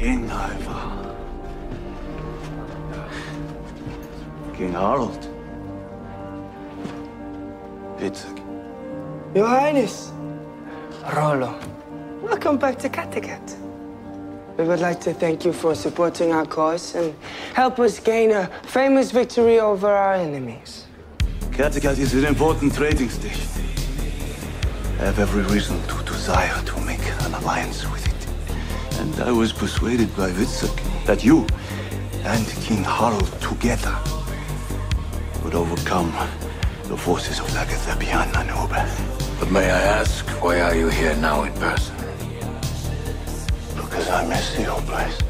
King Ivar. King Harald. Hvitserk. Your Highness. Rollo. Welcome back to Kattegat. We would like to thank you for supporting our cause and help us gain a famous victory over our enemies. Kattegat is an important trading station. I have every reason to desire to make an alliance with it. And I was persuaded by Hvitserk that you and King Harald together would overcome the forces of Lagertha beyond Nanube. But may I ask, why are you here now in person? Because I miss the old place.